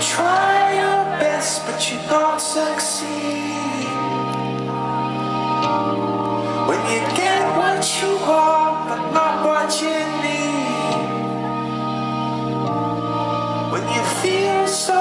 Try your best but you don't succeed. When you get what you want but not what you need. When you feel so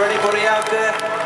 there anybody out there?